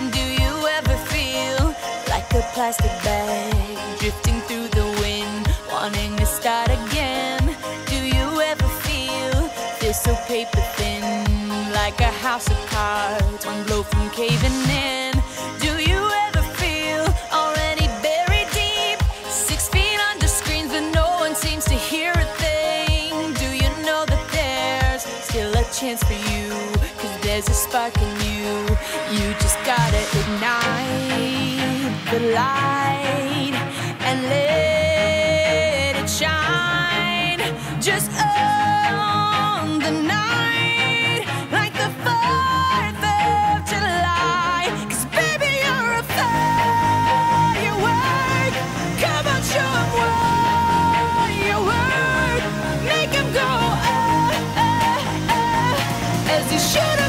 Do you ever feel like a plastic bag drifting through the wind, wanting to start again? Do you ever feel this so paper thin, like a house of cards, one blow from caving in? Do you ever feel already buried deep, six feet under screens, but no one seems to hear a thing? Do you know that there's still a chance for you? there's a spark in you. You just gotta ignite the light and let it shine. Just on the night, like the 4th of July. Cause baby, you're a firework. Come on, show them what you work. Make them go, oh, oh, oh, as you should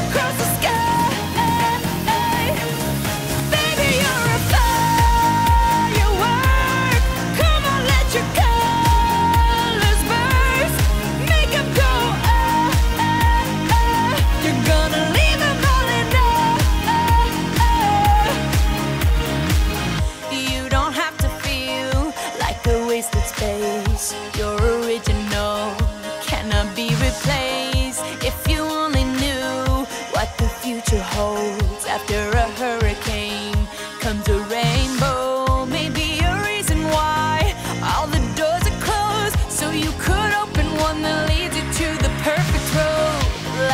wasted space. You're original, cannot be replaced. If you only knew what the future holds after a hurricane comes a rainbow. Maybe a reason why all the doors are closed, so you could open one that leads you to the perfect road.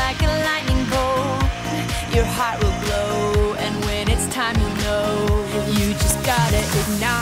Like a lightning bolt, your heart will glow, and when it's time, you know you just gotta ignite.